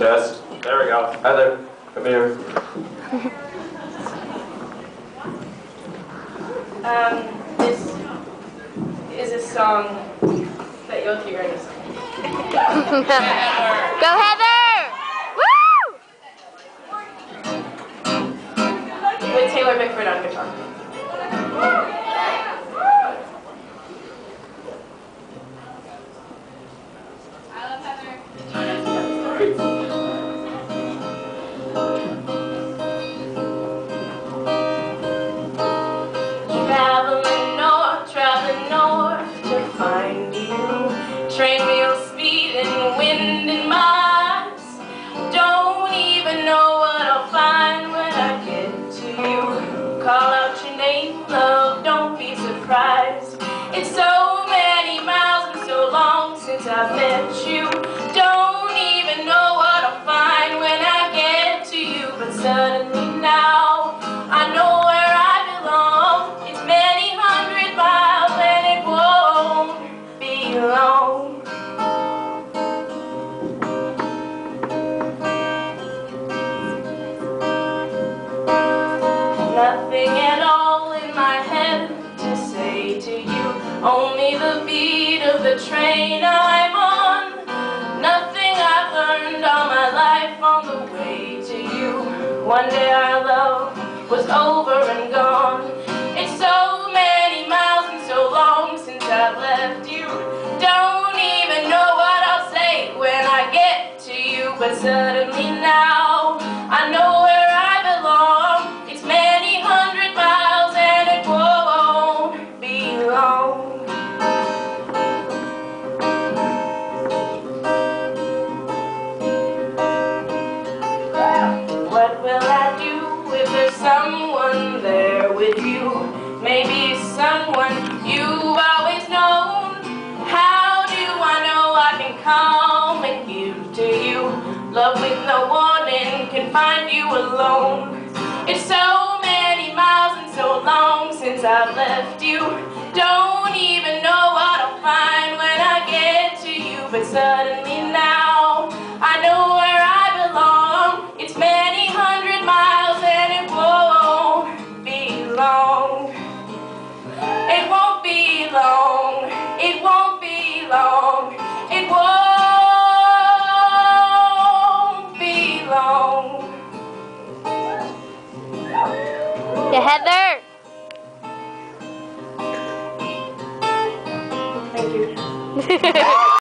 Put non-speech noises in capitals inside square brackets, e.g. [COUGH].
Test. There we go. Heather, come here. Um, this is a song that you'll hear in a song. [LAUGHS] Go Heather! Woo! With Taylor Bickford on guitar. I've met you. Don't even know what I'll find when I get to you. But suddenly now, I know where I belong. It's many hundred miles and it won't be long. Nothing at all in my head to say to you. Only the beat of the train I've all my life on the way to you. One day our love was over and gone. It's so many miles and so long since I've left you. Don't even know what I'll say when I get to you. But suddenly now Maybe someone you've always known. How do I know I can come and give to you? Love with no warning can find you alone. It's so many miles and so long since I've left you. Don't even know what I'll find when I get to you. But suddenly Heather! Thank you. [LAUGHS]